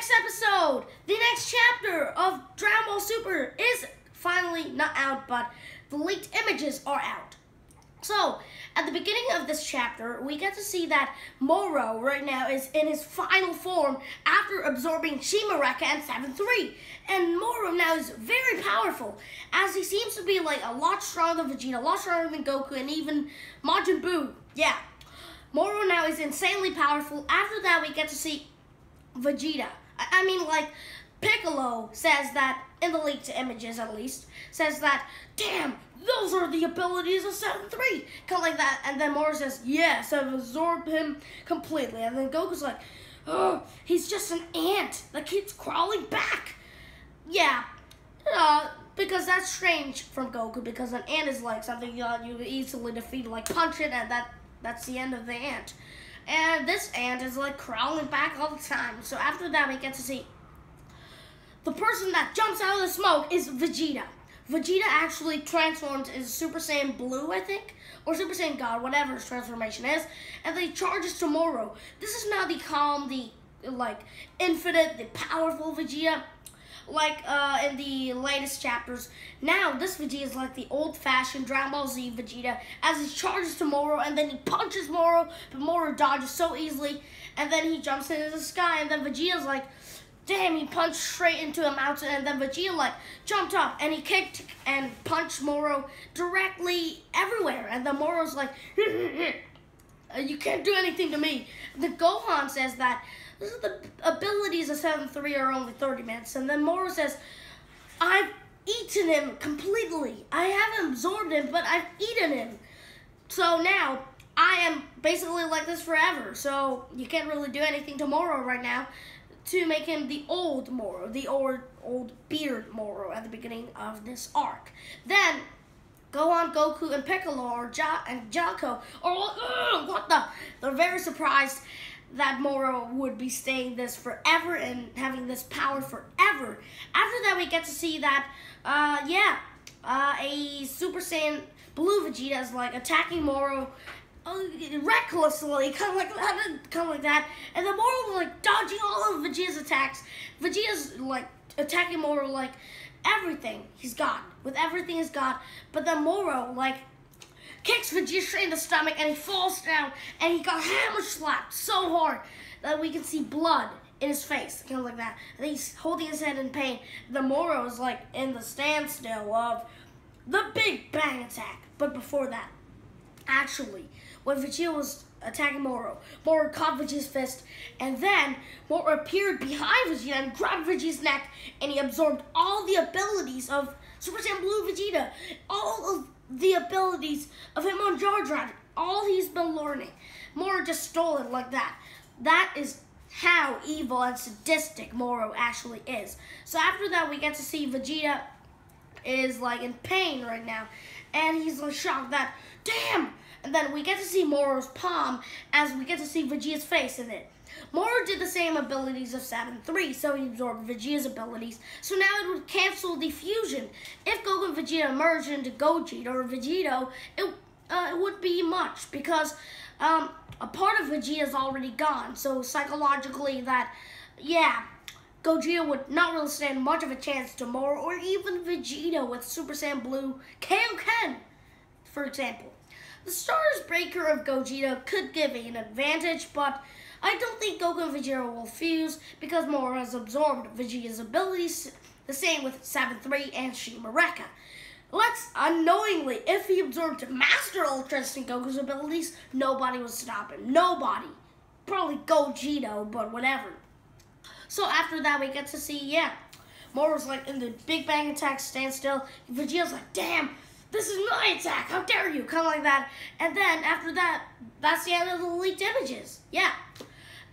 next episode, the next chapter of Dragon Ball Super is finally not out, but the leaked images are out. So, at the beginning of this chapter, we get to see that Moro right now is in his final form after absorbing Shimareka and 7-3. And Moro now is very powerful, as he seems to be like a lot stronger than Vegeta, a lot stronger than Goku, and even Majin Buu. Yeah. Moro now is insanely powerful. After that, we get to see Vegeta. I, mean, like, Piccolo says that, in the leaked images at least, says that, damn, those are the abilities of 7-3. Kind of like that. And then Moro says, yes, I've absorbed him completely. And then Goku's like, oh, he's just an ant that keeps crawling back. Yeah, uh, because that's strange from Goku, because an ant is like something uh, you easily defeat, like punch it, and that that's the end of the ant. And this ant is like crawling back all the time. So after that, we get to see the person that jumps out of the smoke is Vegeta. Vegeta actually transforms into Super Saiyan Blue, I think, or Super Saiyan God, whatever his transformation is, and then he charges to Moro. This is now the calm, the like infinite, the powerful Vegeta, like uh, in the latest chapters. Now this Vegeta is like the old-fashioned Dragon Ball Z Vegeta, as he charges to Moro, and then he punches Moro, but Moro dodges so easily, and then he jumps into the sky, and then Vegeta's like damn, he punched straight into a mountain, and then Vegeta like jumped up and he kicked and punched Moro directly everywhere, and then Moro's like, you can't do anything to me. The Gohan says that the abilities of 7-3 are only 30 minutes, and then Moro says, I've eaten him completely. I haven't absorbed him, but I've eaten him. So now I am basically like this forever. So you can't really do anything to Moro right now to make him the old Moro, the old old beard Moro at the beginning of this arc. Then Gohan, Goku, and Piccolo or ja and are all, what the? They're very surprised that Moro would be staying this forever and having this power forever. After that, we get to see that, uh, yeah, uh, a Super Saiyan Blue Vegeta is like attacking Moro uh, recklessly, kind of like that, kind of like that, and then Moro like dodging all of Vegeta's attacks. Vegeta's like attacking Moro like everything he's got, with everything he's got. But then Moro like kicks Vegeta straight in the stomach, and he falls down, and he got hammer slapped so hard that we can see blood in his face, kind of like that. And he's holding his head in pain. The Moro is like in the standstill of the Big Bang attack. But before that, actually, when Vegeta was attacking Moro. Moro caught Vegeta's fist, and then Moro appeared behind Vegeta and grabbed Vegeta's neck, and he absorbed all the abilities of Super Saiyan Blue Vegeta, all of the abilities of him on Yardrat, all he's been learning. Moro just stole it like that. That is how evil and sadistic Moro actually is. So after that, we get to see Vegeta is like in pain right now, and he's like shocked that, damn, and then we get to see Moro's palm as we get to see Vegeta's face in it. Moro did the same abilities of 7-3, so he absorbed Vegeta's abilities. So now it would cancel the fusion. If Goku and Vegeta merged into Gogeta or Vegeto, it, uh, it would be much because um, a part of Vegeta is already gone. So psychologically that, yeah, Gogeta would not really stand much of a chance to Moro or even Vegeta with Super Saiyan Blue Kaioken, for example. The Stardust Breaker of Gogeta could give an advantage, but I don't think Goku and Vegeta will fuse because Moro has absorbed Vegeta's abilities, the same with 7-3 and Shimareka. Let's unknowingly, if he absorbed Master Ultra and Goku's abilities, nobody would stop him. Nobody. Probably Gogeta, but whatever. So after that, we get to see, yeah, Moro's like in the Big Bang attack standstill. Vegeta's like, damn, this is my attack, how dare you, kind of like that. And then after that, that's the end of the leaked images. Yeah.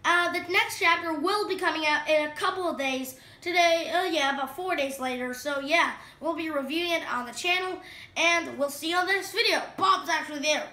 Uh, the next chapter will be coming out in a couple of days. Today, uh, yeah, about four days later. So yeah, we'll be reviewing it on the channel, and we'll see you on the next video. Bob's actually there.